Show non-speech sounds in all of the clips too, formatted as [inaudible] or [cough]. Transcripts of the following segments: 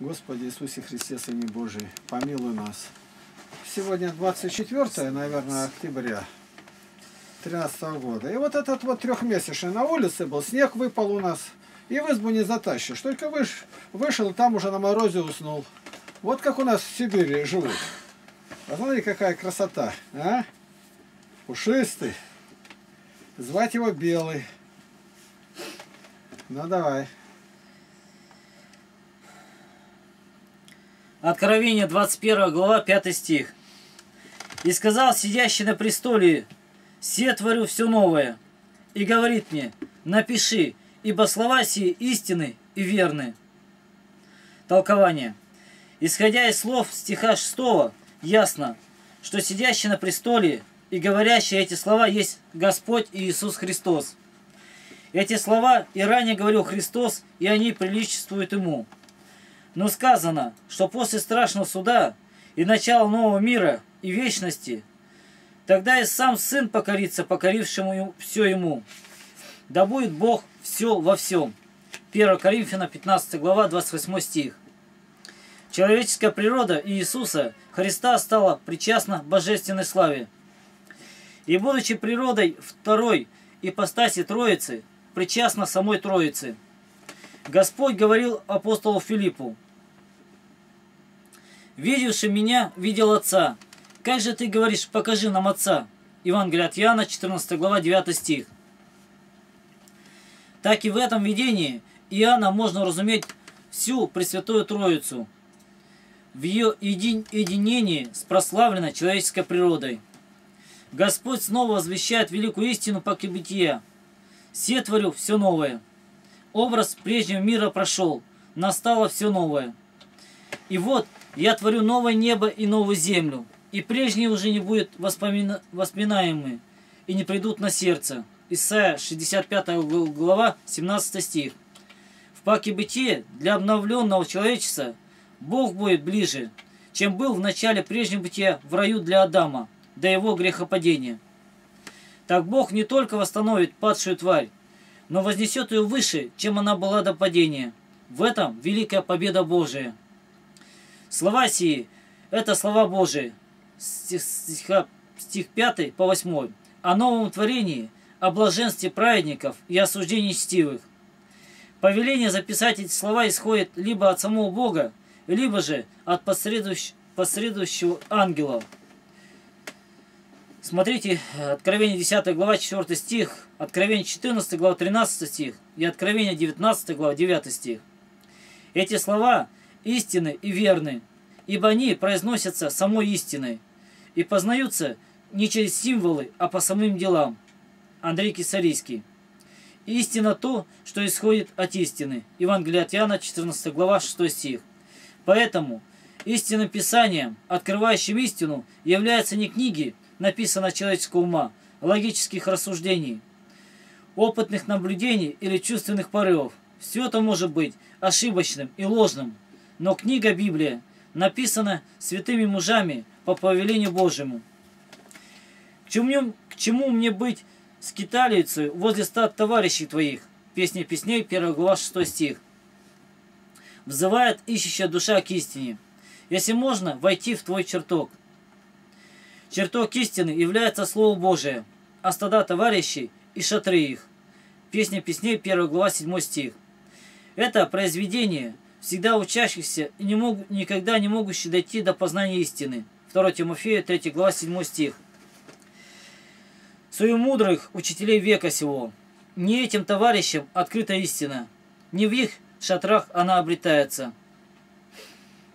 Господи Иисусе Христе, Сыне Божий, помилуй нас. Сегодня 24, наверное, октября 13 года. И вот этот вот трехмесячный на улице был, снег выпал у нас, и в избу не затащишь. Только выш, вышел, там уже на морозе уснул. Вот как у нас в Сибири живут. А смотри, какая красота, а? Пушистый. Звать его Белый. Ну давай. Откровение 21 глава 5 стих. «И сказал сидящий на престоле, «Се творю все новое». И говорит мне, «Напиши, ибо слова сии истины и верны». Толкование. Исходя из слов стиха 6, ясно, что сидящий на престоле и говорящий эти слова есть Господь Иисус Христос. Эти слова и ранее говорил Христос, и они приличествуют Ему. Но сказано, что после страшного суда и начала нового мира и вечности, тогда и сам Сын покорится покорившему все Ему. Да будет Бог все во всем. 1 Коринфяна 15 глава 28 стих. Человеческая природа Иисуса Христа стала причастна божественной славе. И будучи природой второй ипостаси Троицы, причастна самой Троице. Господь говорил апостолу Филиппу, «Видевший меня, видел Отца. Как же ты говоришь, покажи нам Отца?» Евангелие от Иоанна, 14 глава, 9 стих. Так и в этом видении Иоанна можно разуметь всю Пресвятую Троицу в ее единении с прославленной человеческой природой. Господь снова возвещает великую истину по бытия. «Се творю все новое». Образ прежнего мира прошел, настало все новое. И вот я творю новое небо и новую землю, и прежние уже не будут воспомина... воспоминаемы и не придут на сердце. Исайя 65 глава 17 стих. В паке бытия для обновленного человечества Бог будет ближе, чем был в начале прежнего бытия в раю для Адама, до его грехопадения. Так Бог не только восстановит падшую тварь, но вознесет ее выше, чем она была до падения. В этом великая победа Божия. Слова сии – это слова Божии. Стих, стих 5 по 8. О новом творении, о блаженстве праведников и осуждении чтивых. Повеление записать эти слова исходит либо от самого Бога, либо же от посредующего, посредующего ангела. Смотрите, Откровение 10 глава 4 стих, Откровение 14 глава 13 стих и Откровение 19 глава 9 стих. Эти слова истины и верны, ибо они произносятся самой истиной и познаются не через символы, а по самым делам. Андрей Кисарийский. Истина то, что исходит от истины. Евангелие от Иоанна, 14 глава, 6 стих. Поэтому истинным писанием, открывающим истину, являются не книги, написанные человеческого ума, логических рассуждений, опытных наблюдений или чувственных порывов. Все это может быть ошибочным и ложным, но книга Библия написана святыми мужами по повелению Божьему. К чему, к чему мне быть скиталицей возле стад товарищей твоих? Песня песней, 1 глава, 6 стих. Взывает ищущая душа к истине. Если можно, войти в твой чертог. Чертог истины является Слово Божие, а стада товарищей и шатры их. Песня песней, 1 глава, 7 стих. Это произведение – всегда учащихся и не мог, никогда не могущие дойти до познания истины. 2 Тимофея, 3 глава, 7 стих. Свою мудрых учителей века сего. Не этим товарищам открыта истина. Не в их шатрах она обретается.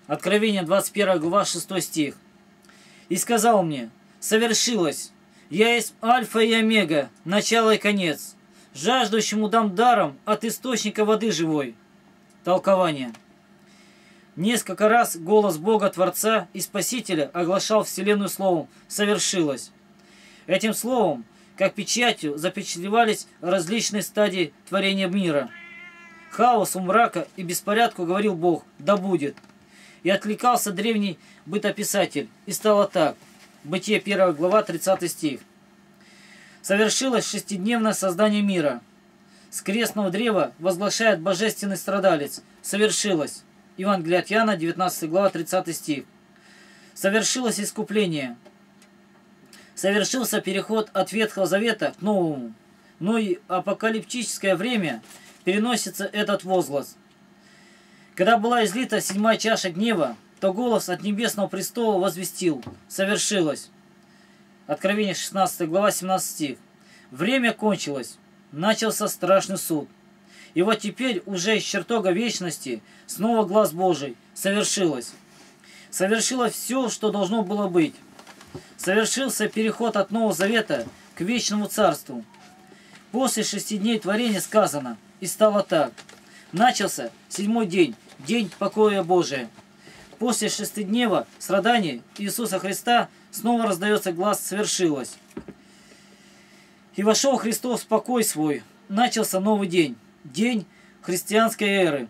Откровение 21 глава 6 стих. И сказал мне, совершилось, я есть альфа и омега, начало и конец. Жаждущему дам даром от источника воды живой Толкование. Несколько раз голос Бога Творца и Спасителя оглашал Вселенную словом «совершилось». Этим словом, как печатью, запечатлевались различные стадии творения мира. Хаосу, мрака и беспорядку говорил Бог «да будет». И отвлекался древний бытописатель, и стало так. Бытие 1 глава 30 стих. Совершилось шестидневное создание мира – с крестного древа возглашает божественный страдалец. Совершилось. Евангелие от Иоанна, 19 глава, 30 стих. Совершилось искупление. Совершился переход от Ветхого Завета к Новому. Но и апокалиптическое время переносится этот возглас. Когда была излита седьмая чаша гнева, то голос от небесного престола возвестил «Совершилось». Откровение 16 глава 17 стих. Время кончилось. Начался страшный суд. И вот теперь уже из чертога вечности снова глаз Божий совершилось. Совершилось все, что должно было быть. Совершился переход от Нового Завета к вечному царству. После шести дней творения сказано, и стало так. Начался седьмой день, день покоя Божия. После шестиднева страдания Иисуса Христа снова раздается глаз «Свершилось». И вошел Христос в покой свой. Начался новый день, день христианской эры.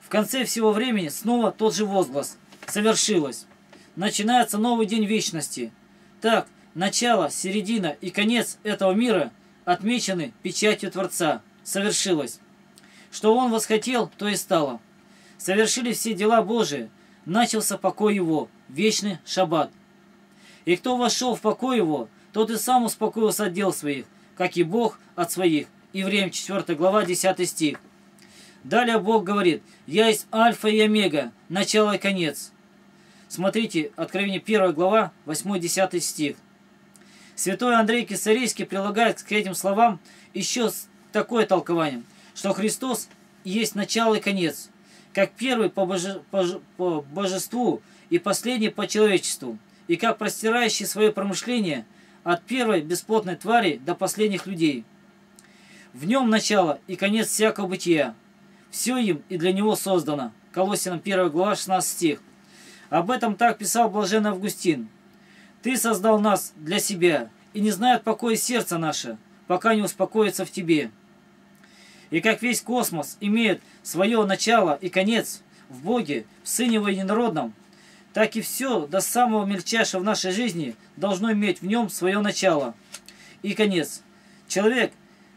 В конце всего времени снова тот же возглас «Совершилось». Начинается новый день вечности. Так, начало, середина и конец этого мира отмечены печатью Творца. Совершилось. Что Он восхотел, то и стало. Совершили все дела Божии. Начался покой Его, вечный шаббат. И кто вошел в покой Его, тот и сам успокоился от дел своих, как и Бог от своих. Евреям 4 глава 10 стих. Далее Бог говорит, «Я есть Альфа и Омега, начало и конец». Смотрите, Откровение 1 глава, 8-10 стих. Святой Андрей Кисарийский прилагает к этим словам еще такое толкование, что Христос есть начало и конец, как первый по, боже, по, по божеству и последний по человечеству, и как простирающий свое промышление от первой бесплотной твари до последних людей. В нем начало и конец всякого бытия. Все им и для него создано. Колосинам 1 глава 16 стих. Об этом так писал блаженный Августин. Ты создал нас для себя, и не знает покоя сердце наше, пока не успокоится в тебе. И как весь космос имеет свое начало и конец в Боге, в Сыне Его так и все до самого мельчайшего в нашей жизни должно иметь в нем свое начало и конец. Человек,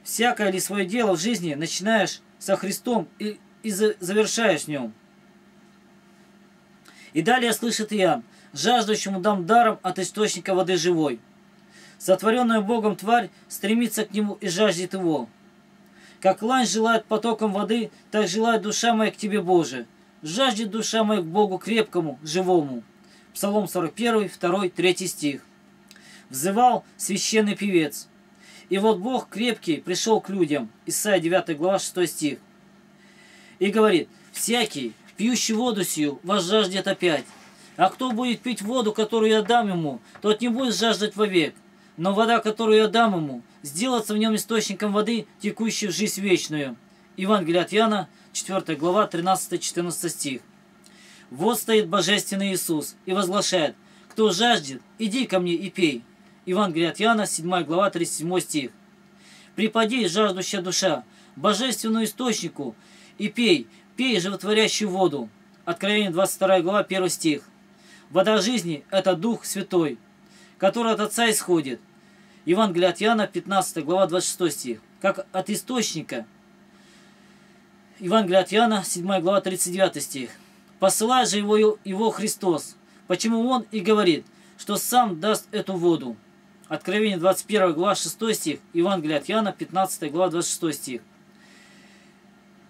всякое ли свое дело в жизни начинаешь со Христом и, и завершаешь в нем. И далее слышит Иоанн, жаждущему дам даром от источника воды живой. Сотворенная Богом тварь стремится к нему и жаждет его. Как лань желает потоком воды, так желает душа моя к тебе, Боже. Жаждет душа моя к Богу крепкому, живому. Псалом 41, 2, 3 стих. Взывал священный певец. И вот Бог крепкий пришел к людям. Исайя 9 глава 6 стих. И говорит, всякий, пьющий воду сию, вас жаждет опять. А кто будет пить воду, которую я дам ему, тот не будет жаждать вовек. Но вода, которую я дам ему, сделаться в нем источником воды, текущей в жизнь вечную. Евангелие от Иоанна, 4 глава, 13-14 стих. Вот стоит Божественный Иисус и возглашает, кто жаждет, иди ко мне и пей. Евангелие от Иоанна, 7 глава, 37 стих. Припади, жаждущая душа, божественному источнику, и пей, пей животворящую воду. Откровение 22 глава, 1 стих. Вода жизни – это Дух Святой, который от Отца исходит. Евангелие от Иоанна, 15 глава, 26 стих. Как от источника. Евангелие от Иоанна, 7 глава, 39 стих. Посылай же его, его Христос, почему он и говорит, что сам даст эту воду. Откровение 21 глава 6 стих, Евангелие от Иоанна 15 глава 26 стих.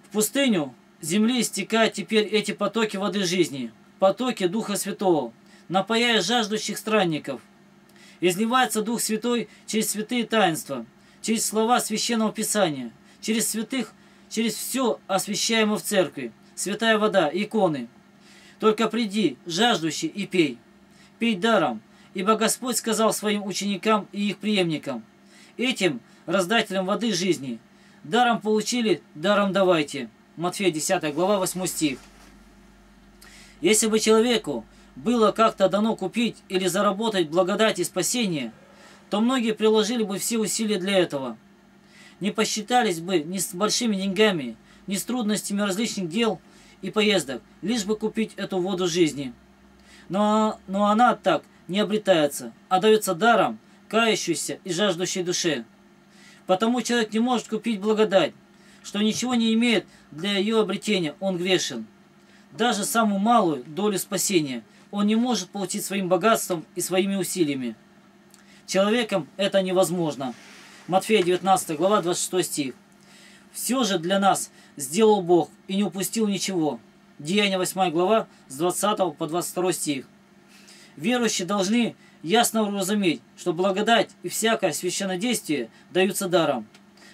В пустыню земли истекают теперь эти потоки воды жизни, потоки Духа Святого, напаяя жаждущих странников. Изливается Дух Святой через святые таинства, через слова Священного Писания, через святых, через все освящаемое в церкви, святая вода, иконы. Только приди, жаждущий, и пей. Пей даром, ибо Господь сказал своим ученикам и их преемникам, этим раздателям воды жизни, даром получили, даром давайте. Матфея 10 глава 8 стих. Если бы человеку было как-то дано купить или заработать благодать и спасение, то многие приложили бы все усилия для этого. Не посчитались бы ни с большими деньгами, ни с трудностями различных дел и поездок, лишь бы купить эту воду жизни. Но, но она так не обретается, а дается даром кающейся и жаждущей душе. Потому человек не может купить благодать, что ничего не имеет для ее обретения, он грешен. даже самую малую долю спасения он не может получить своим богатством и своими усилиями. Человеком это невозможно. Матфея 19 глава 26 стих. Все же для нас сделал Бог и не упустил ничего. Деяние 8 глава с 20 по 22 стих. Верующие должны ясно уразуметь, что благодать и всякое священнодействие даются даром.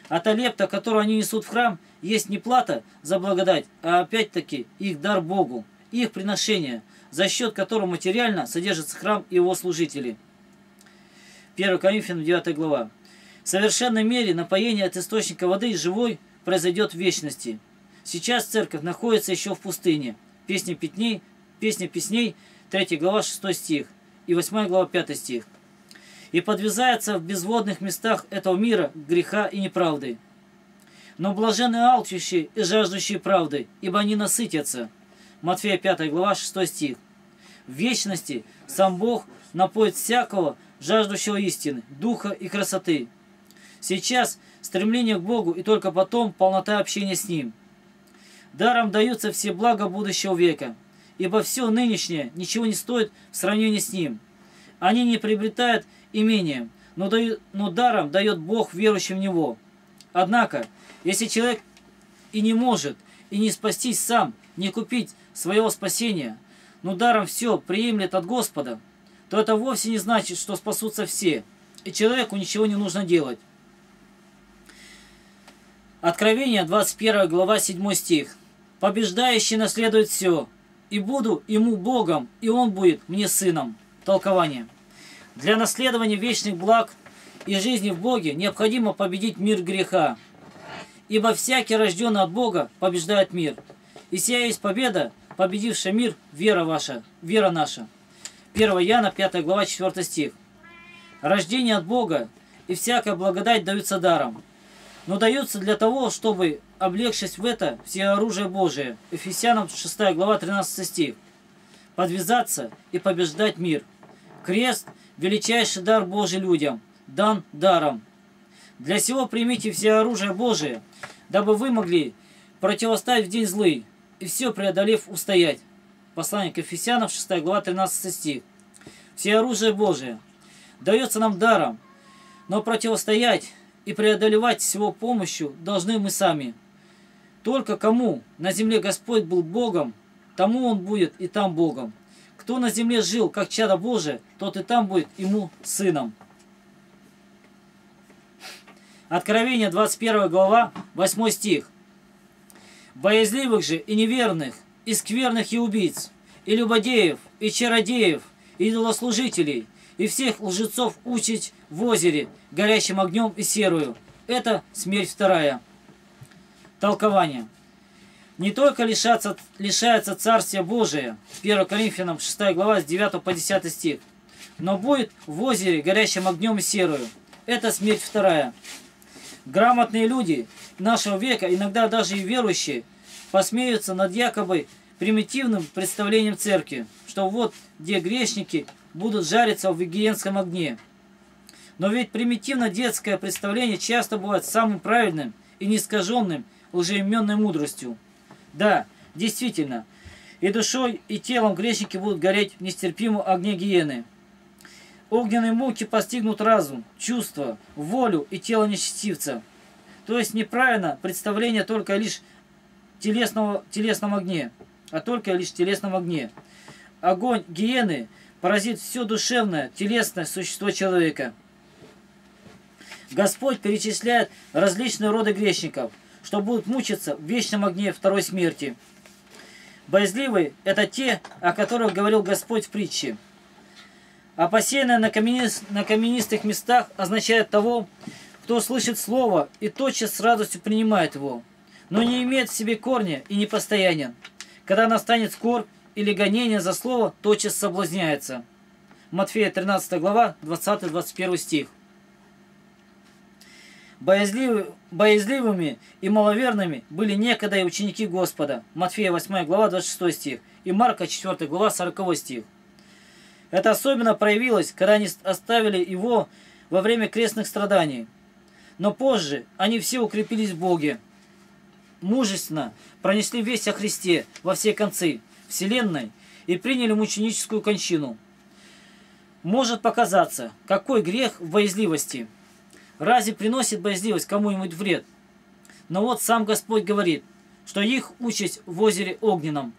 А та лепта, которую они несут в храм, есть не плата за благодать, а опять-таки их дар Богу, их приношение, за счет которого материально содержится храм и его служители. 1 Коринфянам 9 глава. В совершенной мере напоение от источника воды живой произойдет в вечности. Сейчас церковь находится еще в пустыне. Песня песней, песня песней, 3 глава, 6 стих и 8 глава, 5 стих и подвязается в безводных местах этого мира греха и неправды. Но блаженны алчущие и жаждущие правды, ибо они насытятся. Матфея 5 глава 6 стих. В вечности сам Бог напоит всякого, жаждущего истины, духа и красоты. Сейчас стремление к Богу и только потом полнота общения с Ним. Даром даются все блага будущего века, ибо все нынешнее ничего не стоит в сравнении с Ним. Они не приобретают имением, но, дают, но даром дает Бог верующим в Него. Однако, если человек и не может, и не спастись сам, не купить своего спасения, но даром все приемлет от Господа, то это вовсе не значит, что спасутся все, и человеку ничего не нужно делать. Откровение, 21 глава, 7 стих. «Побеждающий наследует все, и буду ему Богом, и он будет мне сыном». Толкование. Для наследования вечных благ и жизни в Боге необходимо победить мир греха. Ибо всякий, рожденный от Бога, побеждает мир. И сия есть победа, победившая мир, вера ваша, вера наша. 1 Яна, 5 глава, 4 стих. Рождение от Бога и всякая благодать даются даром, но даются для того, чтобы, облегчить в это все оружие Божие. Ефесянам 6 глава, 13 стих. Подвязаться и побеждать мир. Крест – величайший дар Божий людям, дан даром. Для сего примите все оружие Божие, дабы вы могли противостоять в день злый, и все преодолев устоять. Послание к Ефесянам, 6 глава, 13 стих. Все оружие Божие дается нам даром, но противостоять и преодолевать с его помощью должны мы сами. Только кому на земле Господь был Богом, тому он будет и там Богом. Кто на земле жил, как чадо Божие, тот и там будет ему сыном. Откровение 21 глава, 8 стих. Боязливых же и неверных, и скверных и убийц, и любодеев, и чародеев, и идолослужителей, и всех лжецов учить в озере, горящим огнем и серую. Это смерть вторая. Толкование не только лишаться, лишается Царствия Божия, 1 Коринфянам 6 глава с 9 по 10 стих, но будет в озере горящим огнем серую. Это смерть вторая. Грамотные люди нашего века, иногда даже и верующие, посмеются над якобы примитивным представлением церкви, что вот где грешники будут жариться в гиенском огне. Но ведь примитивно-детское представление часто бывает самым правильным и неискаженным лжеименной мудростью. Да, действительно, и душой, и телом грешники будут гореть в нестерпимом огне гиены. Огненные муки постигнут разум, чувство, волю и тело нечестивца. То есть неправильно представление только лишь телесного, телесном огне, а только лишь телесном огне. Огонь гиены поразит все душевное, телесное существо человека. Господь перечисляет различные роды грешников – что будут мучиться в вечном огне второй смерти. Боязливые – это те, о которых говорил Господь в притче. А посеянное на, каменист, на каменистых местах означает того, кто слышит слово и тотчас с радостью принимает его, но не имеет в себе корня и не постоянен. Когда настанет скорбь или гонение за слово, тотчас соблазняется. Матфея 13 глава, 20-21 стих боязливы, боязливыми и маловерными были некогда и ученики Господа. Матфея 8 глава 26 стих и Марка 4 глава 40 стих. Это особенно проявилось, когда они оставили его во время крестных страданий. Но позже они все укрепились в Боге. мужественно пронесли весть о Христе во все концы Вселенной и приняли мученическую кончину. Может показаться, какой грех в боязливости. Разве приносит боязливость кому-нибудь вред? Но вот сам Господь говорит, что их участь в озере огненном.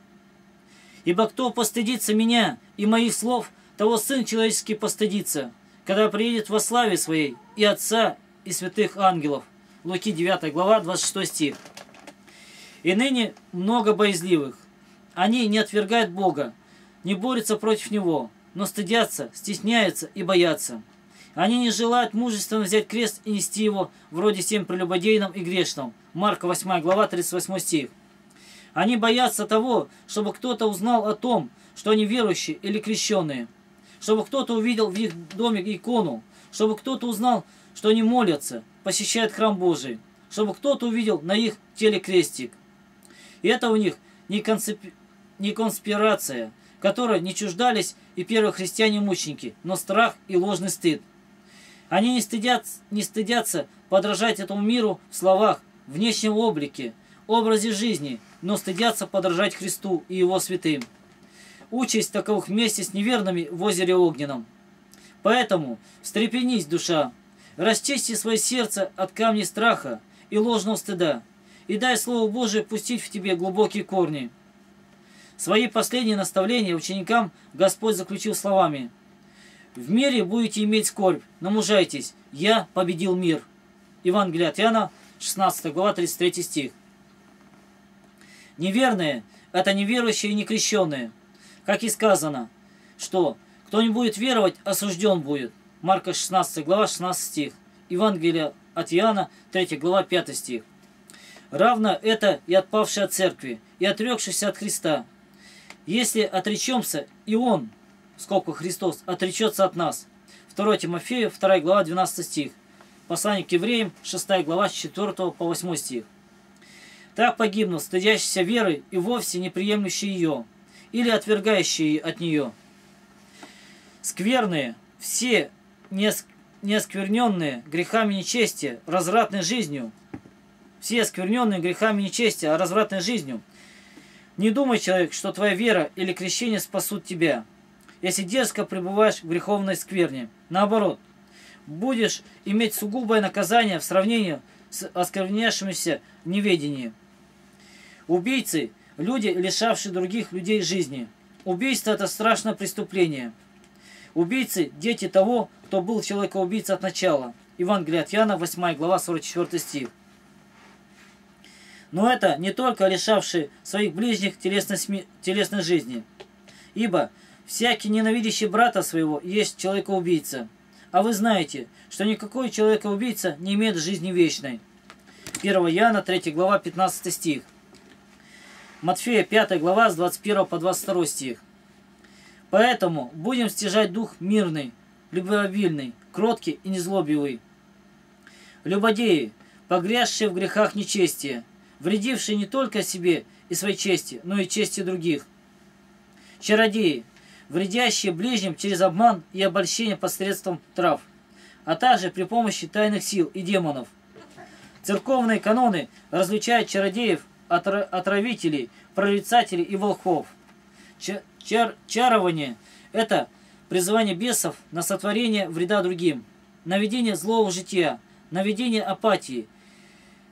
Ибо кто постыдится меня и моих слов, того Сын Человеческий постыдится, когда приедет во славе Своей и Отца, и святых ангелов. Луки 9 глава, 26 стих. И ныне много боязливых. Они не отвергают Бога, не борются против Него, но стыдятся, стесняются и боятся. Они не желают мужественно взять крест и нести его вроде всем прелюбодейным и грешным. Марка 8 глава 38 стих. Они боятся того, чтобы кто-то узнал о том, что они верующие или крещенные. Чтобы кто-то увидел в их доме икону. Чтобы кто-то узнал, что они молятся, посещают храм Божий. Чтобы кто-то увидел на их теле крестик. И это у них не, концеп... не конспирация, которой не чуждались и первые христиане-мученики, но страх и ложный стыд. Они не, стыдят, не стыдятся подражать этому миру в словах, внешнем облике, образе жизни, но стыдятся подражать Христу и Его святым. Участь таковых вместе с неверными в озере Огненном. Поэтому встрепенись, душа, расчисти свое сердце от камней страха и ложного стыда, и дай Слову Божие пустить в тебе глубокие корни. Свои последние наставления ученикам Господь заключил словами «В мире будете иметь скорбь, но мужайтесь, я победил мир». Евангелие от Иоанна, 16 глава, 33 стих. Неверные – это неверующие и некрещенные. Как и сказано, что кто не будет веровать, осужден будет. Марка 16 глава, 16 стих. Евангелие от Иоанна, 3 глава, 5 стих. Равно это и отпавшие от церкви, и отрекшийся от Христа. Если отречемся, и Он, сколько Христос, отречется от нас. 2 Тимофею, 2 глава, 12 стих. Послание к евреям, 6 глава, с 4 по 8 стих. Так погибнут стыдящиеся веры и вовсе не приемлющие ее, или отвергающие от нее. Скверные, все неоскверненные грехами нечестия, развратной жизнью, все оскверненные грехами нечестия, а развратной жизнью. Не думай, человек, что твоя вера или крещение спасут тебя, если дерзко пребываешь в греховной скверне. Наоборот, будешь иметь сугубое наказание в сравнении с осквернявшимися в неведении. Убийцы – люди, лишавшие других людей жизни. Убийство – это страшное преступление. Убийцы – дети того, кто был человекоубийца от начала. Евангелие от Иоанна, 8 глава, 44 стих. Но это не только лишавшие своих ближних телесной, сми... телесной жизни. Ибо всякий ненавидящий брата своего есть человекоубийца. А вы знаете, что никакой человекоубийца не имеет жизни вечной. 1 Иоанна, 3 глава, 15 стих. Матфея, 5 глава, с 21 по 22 стих. Поэтому будем стяжать дух мирный, любвеобильный, кроткий и незлобивый. Любодеи, погрязшие в грехах нечестия, вредившие не только себе и своей чести, но и чести других. Чародеи, вредящие ближним через обман и обольщение посредством трав, а также при помощи тайных сил и демонов. Церковные каноны различают чародеев от отравителей, прорицателей и волхвов. Чар чарование – это призывание бесов на сотворение вреда другим, наведение злого жития, наведение апатии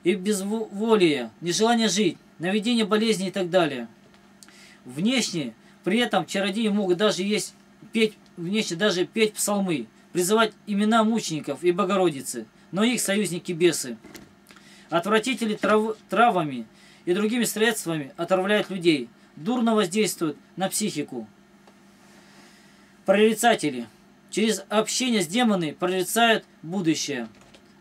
и безволия, нежелание жить, наведение болезни и так далее. Внешне при этом чародеи могут даже есть, петь, внешне даже петь псалмы, призывать имена мучеников и Богородицы, но их союзники бесы. Отвратители трав, травами и другими средствами отравляют людей, дурно воздействуют на психику. Прорицатели через общение с демонами прорицают будущее.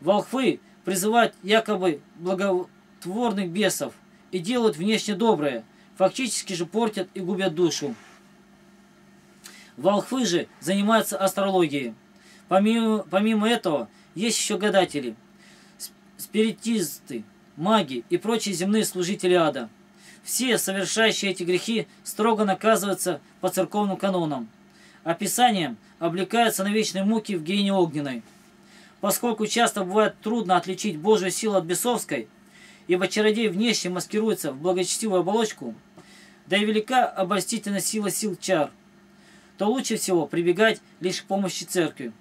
Волхвы призывают якобы благотворных бесов и делают внешне доброе – фактически же портят и губят душу. Волхвы же занимаются астрологией. Помимо, помимо этого, есть еще гадатели, спиритисты, маги и прочие земные служители ада. Все, совершающие эти грехи, строго наказываются по церковным канонам. Описанием облекаются на вечной муки в гене огненной. Поскольку часто бывает трудно отличить Божью силу от бесовской, ибо чародей внешне маскируется в благочестивую оболочку, да и велика обольстительная сила сил чар, то лучше всего прибегать лишь к помощи церкви.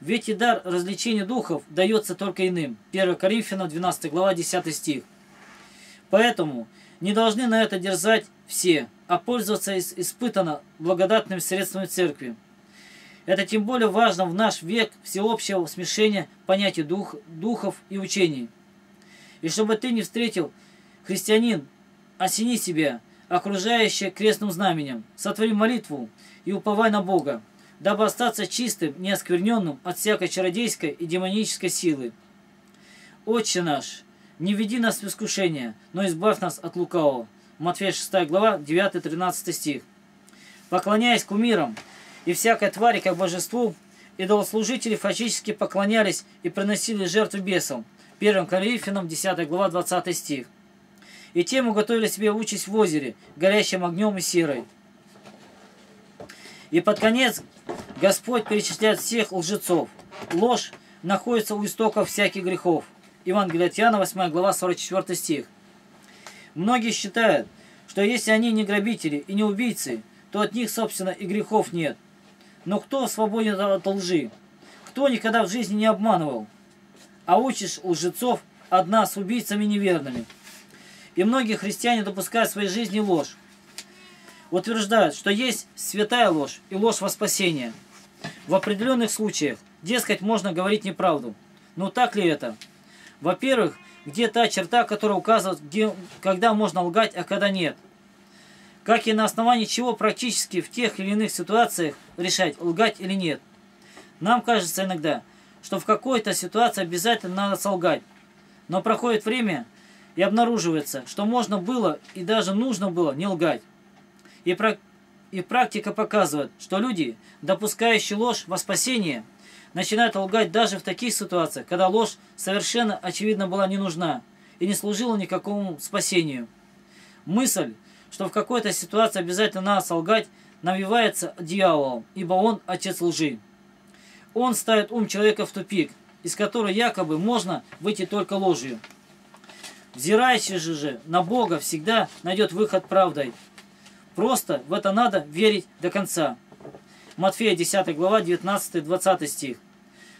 Ведь и дар развлечения духов дается только иным. 1 Коринфянам 12 глава 10 стих. Поэтому не должны на это дерзать все, а пользоваться испытанно благодатными средствами церкви. Это тем более важно в наш век всеобщего смешения понятий дух, духов и учений. И чтобы ты не встретил, христианин, осени себя, окружающее крестным знаменем, сотвори молитву и уповай на Бога, дабы остаться чистым, неоскверненным от всякой чародейской и демонической силы. Отче наш, не веди нас в искушение, но избавь нас от лукавого. Матфея 6 глава, 9-13 стих. Поклоняясь кумирам и всякой твари как божеству, идолослужители фактически поклонялись и приносили жертву бесам. 1 Коринфянам 10 глава 20 стих. И тем уготовили себе участь в озере, горящим огнем и серой. И под конец Господь перечисляет всех лжецов. Ложь находится у истоков всяких грехов. Евангелие от Иоанна, 8 глава, 44 стих. Многие считают, что если они не грабители и не убийцы, то от них, собственно, и грехов нет. Но кто свободен от лжи? Кто никогда в жизни не обманывал? А учишь лжецов одна с убийцами неверными. И многие христиане допускают в своей жизни ложь. Утверждают, что есть святая ложь и ложь во спасение. В определенных случаях, дескать, можно говорить неправду. Но так ли это? Во-первых, где та черта, которая указывает, где, когда можно лгать, а когда нет. Как и на основании чего практически в тех или иных ситуациях решать, лгать или нет. Нам кажется иногда, что в какой-то ситуации обязательно надо солгать. Но проходит время, и обнаруживается, что можно было и даже нужно было не лгать. И, про... и практика показывает, что люди, допускающие ложь во спасение, начинают лгать даже в таких ситуациях, когда ложь совершенно очевидно была не нужна и не служила никакому спасению. Мысль, что в какой-то ситуации обязательно надо солгать, навивается дьяволом, ибо он отец лжи. Он ставит ум человека в тупик, из которого якобы можно выйти только ложью. Взирающий же, на Бога всегда найдет выход правдой. Просто в это надо верить до конца. Матфея 10 глава 19-20 стих.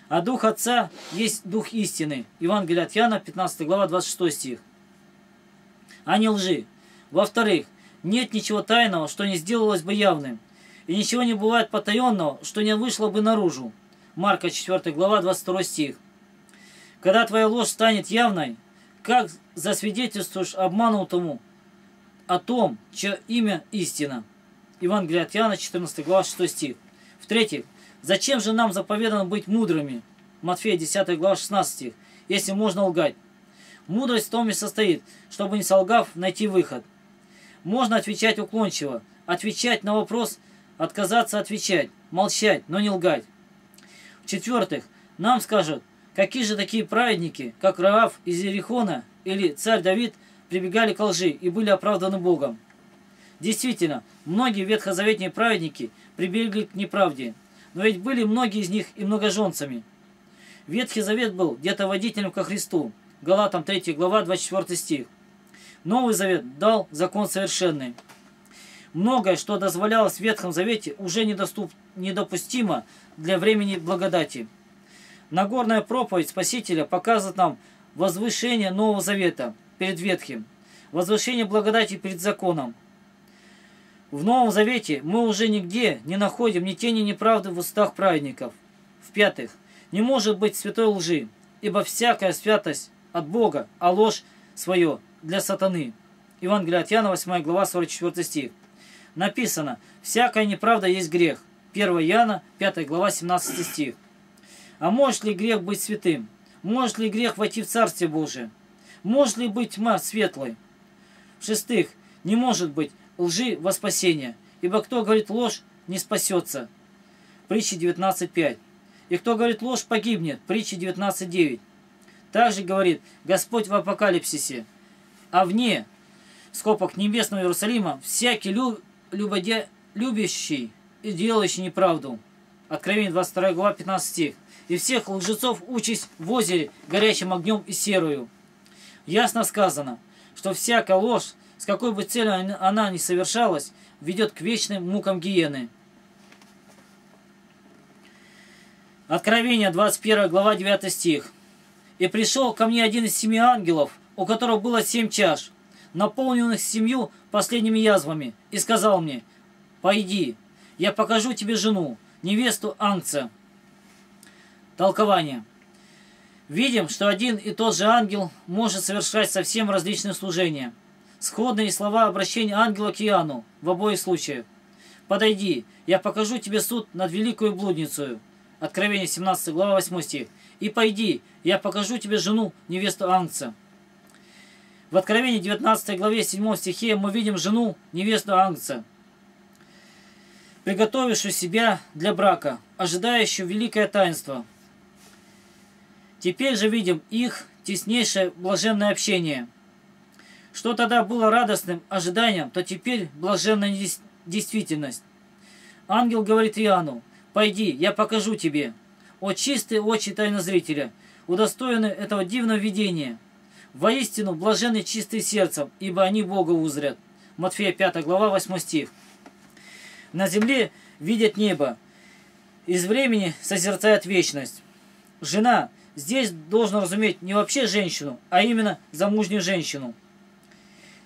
А Дух Отца есть Дух истины. Евангелие от Яна 15 глава 26 стих. А не лжи. Во-вторых, нет ничего тайного, что не сделалось бы явным. И ничего не бывает потаенного, что не вышло бы наружу. Марка 4 глава 22 стих. Когда твоя ложь станет явной, как засвидетельствуешь обманутому о том, чье имя истина? Евангелие от Иоанна, 14 глава, 6 стих. В-третьих, зачем же нам заповедано быть мудрыми? Матфея, 10 глава, 16 стих. Если можно лгать. Мудрость в том и состоит, чтобы не солгав, найти выход. Можно отвечать уклончиво, отвечать на вопрос, отказаться отвечать, молчать, но не лгать. В-четвертых, нам скажут, Какие же такие праведники, как Раав из Ерихона или царь Давид, прибегали к лжи и были оправданы Богом? Действительно, многие ветхозаветные праведники прибегли к неправде, но ведь были многие из них и многоженцами. Ветхий Завет был где-то водителем ко Христу, Галатам 3 глава 24 стих. Новый Завет дал закон совершенный. Многое, что дозволялось в Ветхом Завете, уже недоступ, недопустимо для времени благодати. Нагорная проповедь Спасителя показывает нам возвышение Нового Завета перед Ветхим, возвышение благодати перед законом. В Новом Завете мы уже нигде не находим ни тени неправды в устах праведников. В-пятых, не может быть святой лжи, ибо всякая святость от Бога, а ложь свое для сатаны. Евангелие от Иоанна, 8 глава, 44 стих. Написано, всякая неправда есть грех. 1 Иоанна, 5 глава, 17 стих. А может ли грех быть святым? Может ли грех войти в Царствие Божие? Может ли быть тьма светлой? В-шестых, не может быть лжи во спасение, ибо кто говорит ложь, не спасется. Притча 19.5. И кто говорит ложь, погибнет. Притча 19.9. Также говорит Господь в Апокалипсисе. А вне, в скобках небесного Иерусалима, всякий люб, любодя, любящий и делающий неправду. Откровение 22 глава 15 стих и всех лжецов участь в озере горячим огнем и серую. ясно сказано, что всякая ложь, с какой бы целью она ни совершалась, ведет к вечным мукам гиены. Откровение, 21 глава, 9 стих. «И пришел ко мне один из семи ангелов, у которого было семь чаш, наполненных семью последними язвами, и сказал мне, «Пойди, я покажу тебе жену, невесту Ангца». Толкование. Видим, что один и тот же ангел может совершать совсем различные служения. Сходные слова обращения ангела к Иоанну в обоих случаях. «Подойди, я покажу тебе суд над великую блудницей». Откровение 17 глава 8 стих. «И пойди, я покажу тебе жену, невесту Ангца». В Откровении 19 главе 7 стихе мы видим жену, невесту Ангца, приготовившую себя для брака, ожидающую великое таинство. Теперь же видим их теснейшее блаженное общение. Что тогда было радостным ожиданием, то теперь блаженная действительность. Ангел говорит Иоанну, «Пойди, я покажу тебе». О чистые очи тайнозрителя, удостоены этого дивного видения – Воистину, блаженны чистые сердцем, ибо они Бога узрят. Матфея 5 глава 8 стих. На земле видят небо, из времени созерцает вечность. Жена здесь должна разуметь не вообще женщину, а именно замужнюю женщину.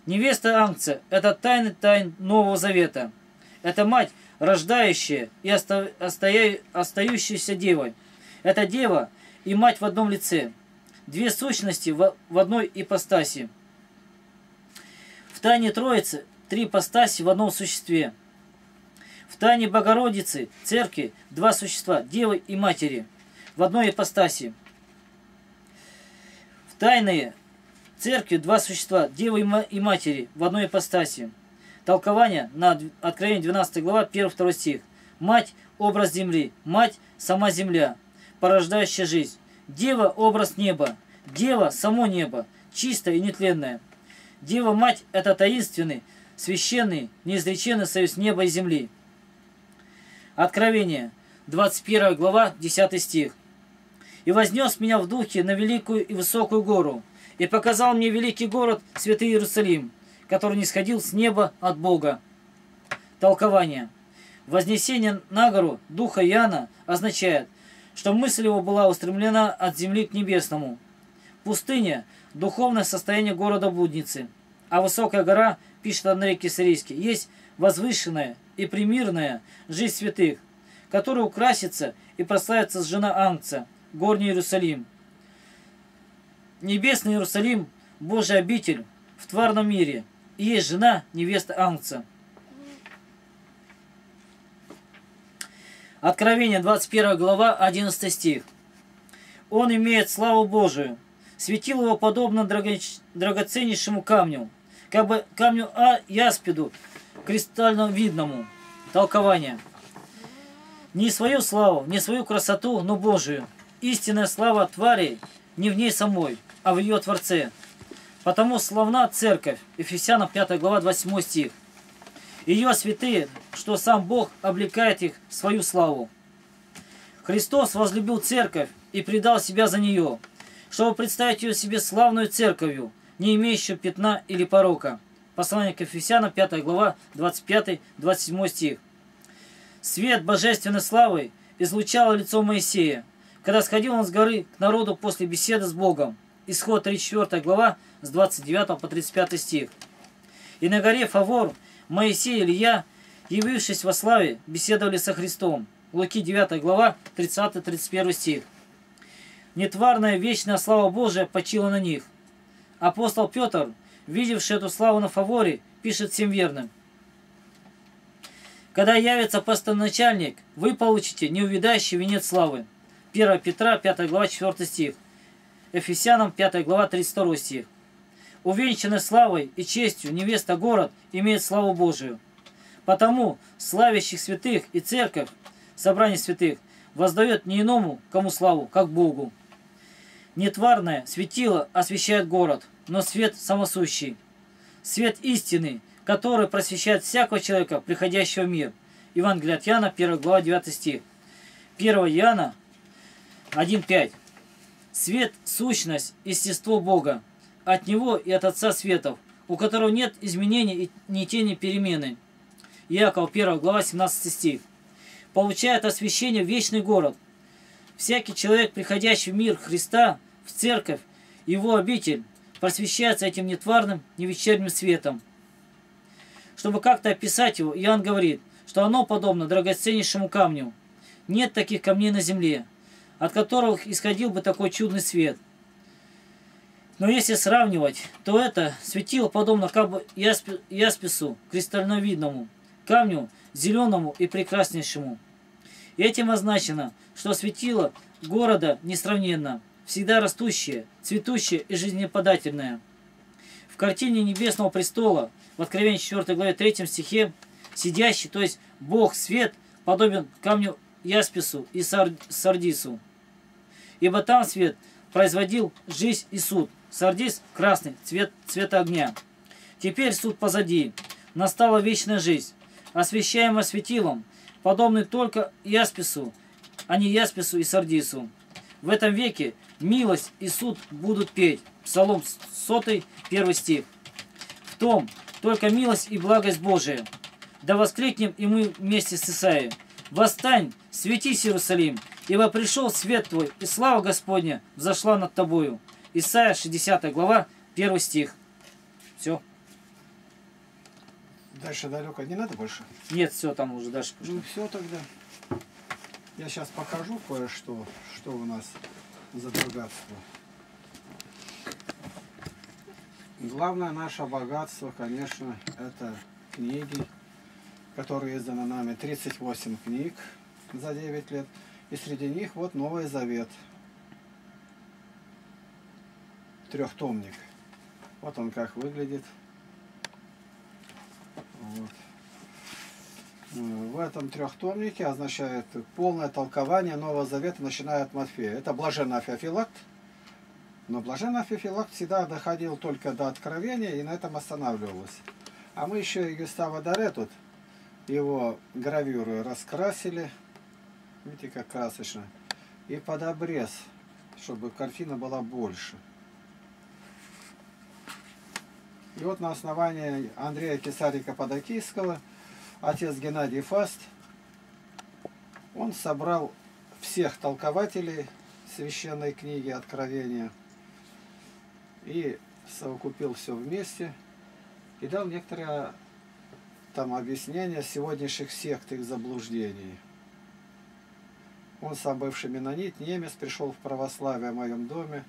Невеста Ангца – это тайны тайн Нового Завета. Это мать, рождающая и остающаяся девой. Это дева и мать в одном лице – две сущности в, одной ипостаси. В Тайне Троицы три ипостаси в одном существе. В Тайне Богородицы, Церкви, два существа, Девы и Матери, в одной ипостаси. В Тайной Церкви два существа, Девы и Матери, в одной ипостаси. Толкование на Откровение 12 глава, 1-2 стих. Мать – образ земли, мать – сама земля, порождающая жизнь. Дева – образ неба. Дева – само небо, чистое и нетленное. Дева-мать – это таинственный, священный, неизреченный союз неба и земли. Откровение, 21 глава, 10 стих. «И вознес меня в духе на великую и высокую гору, и показал мне великий город, святый Иерусалим, который не сходил с неба от Бога». Толкование. Вознесение на гору Духа Иоанна означает, что мысль его была устремлена от земли к небесному. Пустыня – духовное состояние города блудницы, а высокая гора, пишет Андрей Кисарийский, есть возвышенная и примирная жизнь святых, которая украсится и прославится с жена Ангца, горний Иерусалим. Небесный Иерусалим – Божий обитель в тварном мире, и есть жена, невеста Ангца – Откровение, 21 глава, 11 стих. Он имеет славу Божию. Светил его подобно драгоценнейшему камню, как бы камню А яспиду, кристально видному. Толкование. Не свою славу, не свою красоту, но Божию. Истинная слава твари не в ней самой, а в ее Творце. Потому славна церковь. Ефесянам 5 глава 28 стих ее святые, что сам Бог облекает их в свою славу. Христос возлюбил церковь и предал себя за нее, чтобы представить ее себе славную церковью, не имеющую пятна или порока. Послание к Ефесянам, 5 глава, 25-27 стих. Свет божественной славы излучало лицо Моисея, когда сходил он с горы к народу после беседы с Богом. Исход 34 глава, с 29 по 35 стих. И на горе Фавор Моисей и Илья, явившись во славе, беседовали со Христом. Луки 9 глава, 30-31 стих. Нетварная вечная слава Божия почила на них. Апостол Петр, видевший эту славу на фаворе, пишет всем верным. Когда явится постановначальник, вы получите неувидающий венец славы. 1 Петра, 5 глава, 4 стих. Ефесянам, 5 глава, 32 стих. Увенчанный славой и честью невеста город имеет славу Божию. Потому славящих святых и церковь, собрание святых, воздает не иному, кому славу, как Богу. Нетварное светило освещает город, но свет самосущий. Свет истины, который просвещает всякого человека, приходящего в мир. Евангелие от Иоанна, 1 глава, 9 стих. 1 Иоанна 1.5. Свет – сущность, естество Бога, от Него и от Отца Светов, у которого нет изменений и ни тени перемены. Иаков 1 глава 17 стих. Получает освящение вечный город. Всякий человек, приходящий в мир Христа, в церковь, его обитель, просвещается этим нетварным, невечерним светом. Чтобы как-то описать его, Иоанн говорит, что оно подобно драгоценнейшему камню. Нет таких камней на земле, от которых исходил бы такой чудный свет. Но если сравнивать, то это светило подобно как бы яспису кристальновидному, камню зеленому и прекраснейшему. Этим означено, что светило города несравненно, всегда растущее, цветущее и жизнеподательное. В картине Небесного престола в Откровении 4 главе 3 стихе сидящий, то есть Бог свет, подобен камню Яспису и Сардису. Ибо там свет производил жизнь и суд. Сардис – красный, цвет, цвета огня. Теперь суд позади. Настала вечная жизнь, освещаемая светилом, подобный только Яспису, а не Яспису и Сардису. В этом веке милость и суд будут петь. Псалом 100, первый стих. В том только милость и благость Божия. Да воскликнем и мы вместе с Исаией. Восстань, светись, Иерусалим, ибо пришел свет твой, и слава Господня взошла над тобою. Исайя 60 глава, 1 стих. Все. Дальше далеко не надо больше? Нет, все, там уже дальше пошло. Ну все тогда. Я сейчас покажу кое-что, что у нас за богатство. Главное наше богатство, конечно, это книги, которые изданы нами. 38 книг за 9 лет. И среди них вот Новый Завет – трехтомник. Вот он как выглядит. Вот. В этом трехтомнике означает полное толкование Нового Завета, начиная от Матфея. Это блаженный Афеофилакт. Но блаженный Афеофилакт всегда доходил только до откровения и на этом останавливался. А мы еще и Гюстава Даре тут его гравюры раскрасили. Видите, как красочно. И под обрез, чтобы картина была больше. И вот на основании Андрея Кисарика Подокийского, отец Геннадий Фаст, он собрал всех толкователей священной книги Откровения и совокупил все вместе и дал некоторые там объяснения сегодняшних сект их заблуждений. Он сам бывший менонит, немец, пришел в православие в моем доме.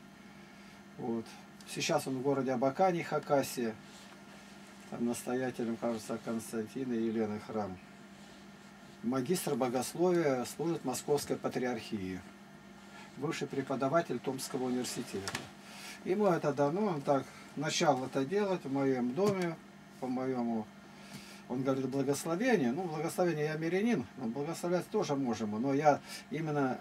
Вот. Сейчас он в городе Абакане, Хакасия. Там настоятелем, кажется, Константина и Елены храм. Магистр богословия служит Московской патриархии. Бывший преподаватель Томского университета. Ему это дано, он так начал это делать в моем доме, по-моему, он говорит благословение. Ну, благословение я мирянин, но благословлять тоже можем. Но я именно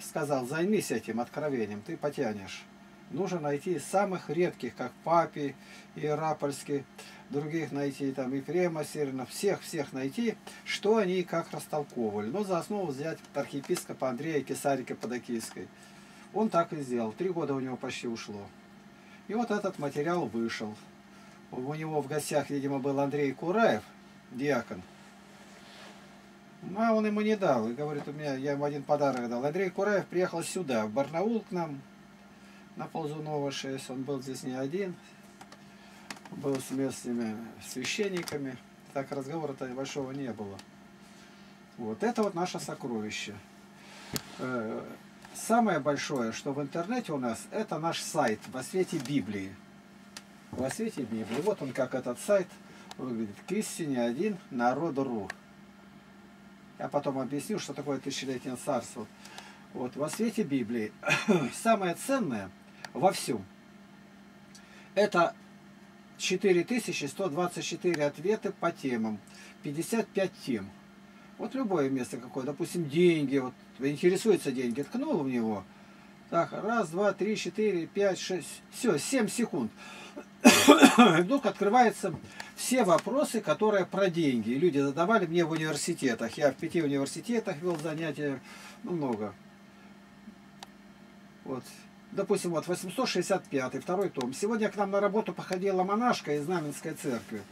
сказал, займись этим откровением, ты потянешь нужно найти самых редких, как Папи, Иерапольский, других найти, там, Ефрема Сирина, всех-всех найти, что они и как растолковывали. Но за основу взять архиепископа Андрея Кесарика Подокийской. Он так и сделал. Три года у него почти ушло. И вот этот материал вышел. У него в гостях, видимо, был Андрей Кураев, диакон. Ну, а он ему не дал. И говорит, у меня, я ему один подарок дал. Андрей Кураев приехал сюда, в Барнаул к нам, на Ползунова 6. Он был здесь не один, был с местными священниками. Так разговора-то большого не было. Вот это вот наше сокровище. Э, самое большое, что в интернете у нас, это наш сайт во свете Библии. Во свете Библии. Вот он как этот сайт выглядит. К истине один народ.ру. Я потом объясню, что такое тысячелетнее царство. Вот во свете Библии [coughs] самое ценное – во всем. Это 4124 ответа по темам, 55 тем. Вот любое место какое, допустим, деньги, вот интересуются деньги, ткнул в него. Так, раз, два, три, четыре, пять, шесть, все, семь секунд. [coughs] Вдруг открываются все вопросы, которые про деньги. Люди задавали мне в университетах. Я в пяти университетах вел занятия, ну, много. Вот допустим, вот 865, второй том. Сегодня к нам на работу походила монашка из Знаменской церкви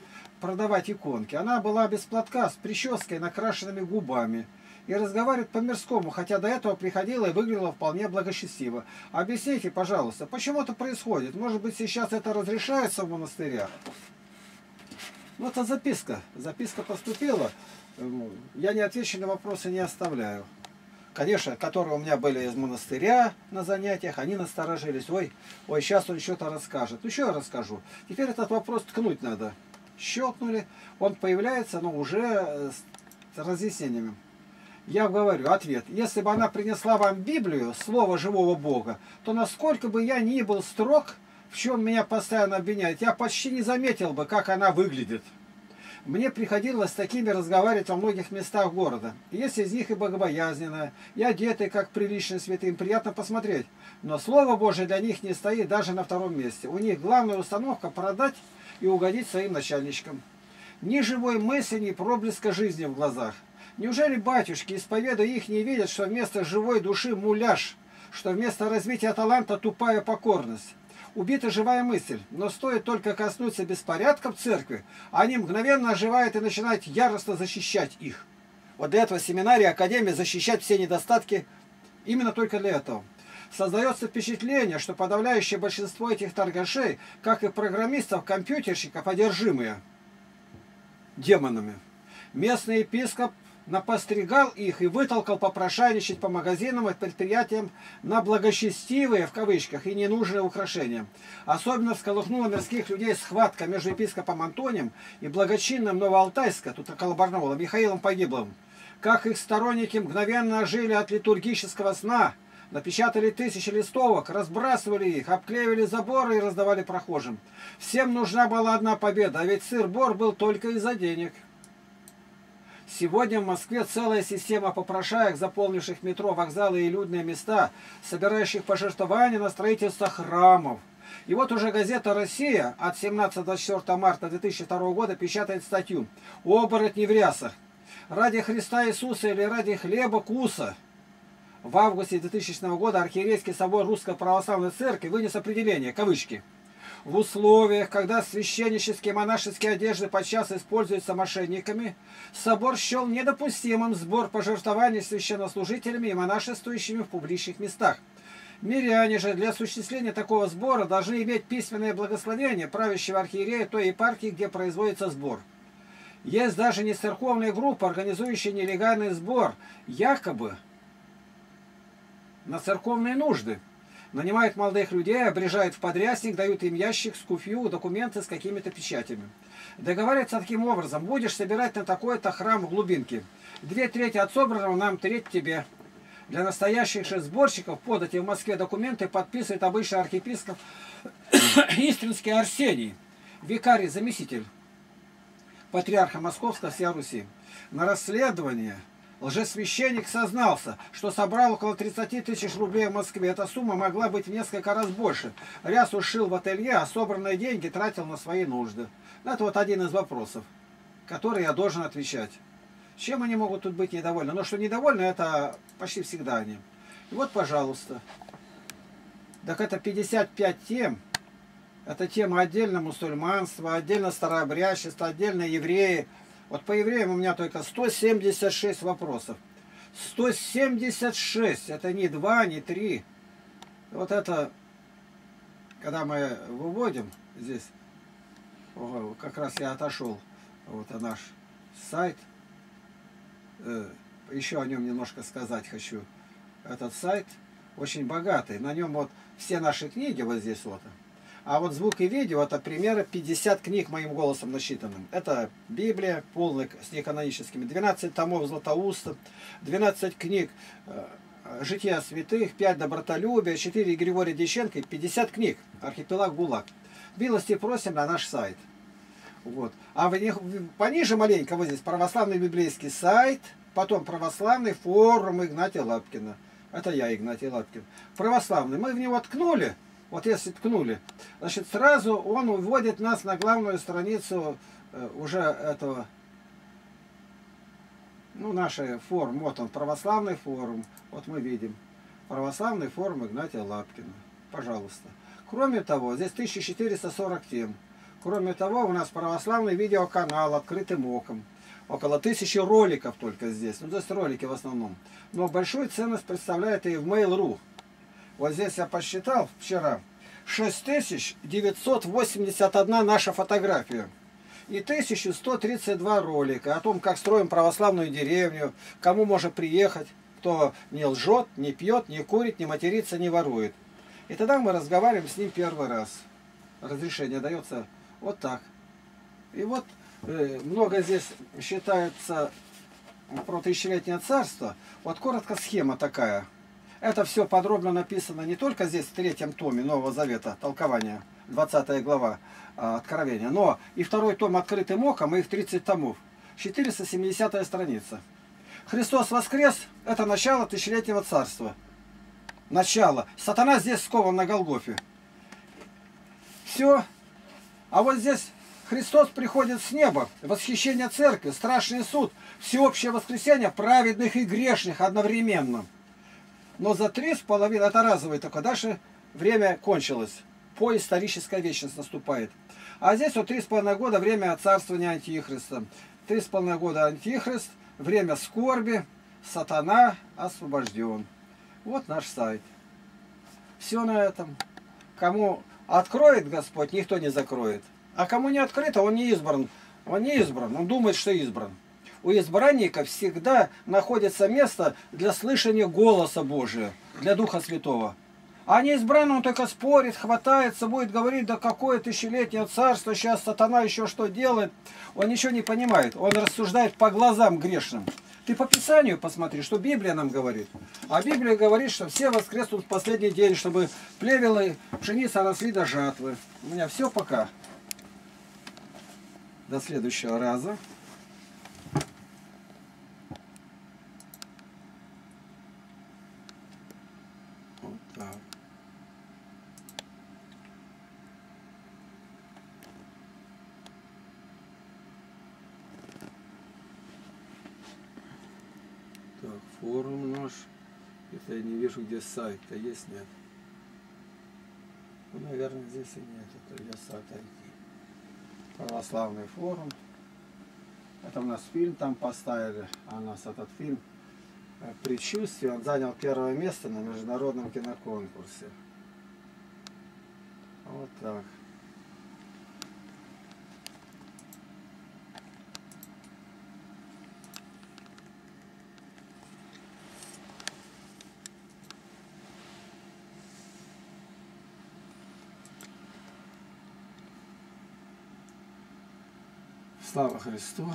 продавать иконки. Она была без платка, с прической, накрашенными губами. И разговаривает по-мирскому, хотя до этого приходила и выглядела вполне благочестиво. Объясните, пожалуйста, почему это происходит? Может быть, сейчас это разрешается в монастырях? Ну, это записка. Записка поступила. Эм, я не отвечу на вопросы, не оставляю. Конечно, которые у меня были из монастыря на занятиях, они насторожились. Ой, ой, сейчас он что-то расскажет. Что я расскажу? Теперь этот вопрос ткнуть надо. Щелкнули, он появляется, но уже э, с разъяснениями. Я говорю, ответ. Если бы она принесла вам Библию, слово живого Бога, то насколько бы я ни был строг, в чем меня постоянно обвиняют, я почти не заметил бы, как она выглядит. Мне приходилось с такими разговаривать во многих местах города. Есть из них и богобоязненная, и одетый, как прилично святым, приятно посмотреть. Но Слово Божие для них не стоит даже на втором месте. У них главная установка продать и угодить своим начальничкам. Ни живой мысли, ни проблеска жизни в глазах. Неужели батюшки, исповедуя их, не видят, что вместо живой души муляж, что вместо развития таланта тупая покорность? Убита живая мысль, но стоит только коснуться беспорядка в церкви, они мгновенно оживают и начинают яростно защищать их. Вот для этого семинария, академия защищать все недостатки именно только для этого. Создается впечатление, что подавляющее большинство этих торгашей, как и программистов, компьютерщиков, одержимые демонами. Местный епископ напостригал их и вытолкал попрошайничать по магазинам и предприятиям на благочестивые, в кавычках, и ненужные украшения. Особенно всколыхнула мирских людей схватка между епископом Антонием и благочинным Новоалтайска, тут около Барнаула, Михаилом Погиблым. Как их сторонники мгновенно ожили от литургического сна, напечатали тысячи листовок, разбрасывали их, обклеивали заборы и раздавали прохожим. Всем нужна была одна победа, а ведь сыр-бор был только из-за денег. Сегодня в Москве целая система попрошаек, заполнивших метро, вокзалы и людные места, собирающих пожертвования на строительство храмов. И вот уже газета «Россия» от 17-24 марта 2002 года печатает статью «Оборотни в рясах. Ради Христа Иисуса или ради хлеба куса». В августе 2000 года Архиерейский собор Русской Православной Церкви вынес определение, кавычки – в условиях, когда священнические монашеские одежды подчас используются мошенниками, собор счел недопустимым сбор пожертвований священнослужителями и монашествующими в публичных местах. Миряне же для осуществления такого сбора должны иметь письменное благословение правящего архиерея той епархии, где производится сбор. Есть даже не церковная группа, организующая нелегальный сбор, якобы на церковные нужды нанимают молодых людей, обрежают в подрясник, дают им ящик с куфью, документы с какими-то печатями. Договариваются таким образом, будешь собирать на такой-то храм в глубинке. Две трети от собранного нам, треть тебе. Для настоящих же сборщиков подать в Москве документы подписывает обычный архиепископ [coughs] Истринский Арсений, викарий, заместитель патриарха Московского всея Руси. На расследование Лжесвященник сознался, что собрал около 30 тысяч рублей в Москве. Эта сумма могла быть в несколько раз больше. Ряс ушил в ателье, а собранные деньги тратил на свои нужды. Это вот один из вопросов, который я должен отвечать. Чем они могут тут быть недовольны? Но что недовольны, это почти всегда они. И вот, пожалуйста. Так это 55 тем. Это тема отдельно мусульманства, отдельно старообрядчество, отдельно евреи, вот по евреям у меня только 176 вопросов. 176, это не два, не три. Вот это, когда мы выводим здесь, как раз я отошел, вот наш сайт. Э, еще о нем немножко сказать хочу. Этот сайт очень богатый. На нем вот все наши книги вот здесь вот. А вот звук и видео это примеры 50 книг моим голосом насчитанным. Это Библия, полный с неканоническими, 12 томов Златоуста, 12 книг э, Жития святых, 5 добротолюбия, 4 Григория Дьяченко, 50 книг Архипелаг ГУЛАГ. Милости просим на наш сайт. Вот. А пониже маленько вот здесь православный библейский сайт, потом православный форум Игнатия Лапкина. Это я, Игнатий Лапкин. Православный. Мы в него ткнули, вот если ткнули, значит, сразу он уводит нас на главную страницу э, уже этого, ну, нашей форум. Вот он, православный форум. Вот мы видим. Православный форум Игнатия Лапкина. Пожалуйста. Кроме того, здесь 1440 тем. Кроме того, у нас православный видеоканал открытым оком. Около тысячи роликов только здесь. Ну, здесь ролики в основном. Но большую ценность представляет и в Mail.ru. Вот здесь я посчитал вчера. 6981 наша фотография. И 1132 ролика о том, как строим православную деревню, кому можно приехать, кто не лжет, не пьет, не курит, не матерится, не ворует. И тогда мы разговариваем с ним первый раз. Разрешение дается вот так. И вот э, много здесь считается про тысячелетнее царство. Вот коротко схема такая. Это все подробно написано не только здесь в третьем томе Нового Завета, толкования, 20 глава э, Откровения, но и второй том открытым оком, их 30 томов. 470 страница. Христос воскрес – это начало тысячелетнего царства начало. Сатана здесь скован на Голгофе. Все. А вот здесь Христос приходит с неба, восхищение церкви, страшный суд, всеобщее воскресенье праведных и грешных одновременно. Но за три с половиной, это разовый только, дальше время кончилось. По историческая вечность наступает. А здесь вот три с половиной года время царствования Антихриста. Три с половиной года Антихрист, время скорби, сатана освобожден. Вот наш сайт. Все на этом. Кому откроет Господь, никто не закроет. А кому не открыто, он не избран. Он не избран, он думает, что избран. У избранника всегда находится место для слышания голоса Божия, для Духа Святого. А не избранный, он только спорит, хватается, будет говорить, да какое тысячелетнее царство, сейчас сатана еще что делает. Он ничего не понимает, он рассуждает по глазам грешным. Ты по Писанию посмотри, что Библия нам говорит. А Библия говорит, что все воскреснут в последний день, чтобы плевелы пшеница росли до жатвы. У меня все пока. До следующего раза. Вот так. Так, форум наш. Это сайт-то есть, нет. Ну, наверное, здесь и нет. Это я сайт IT. Православный форум. Это у нас фильм там поставили. А у нас этот фильм э, «Предчувствие». Он занял первое место на международном киноконкурсе. Вот так. Слава Христу!